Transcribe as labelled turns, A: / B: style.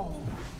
A: Fall.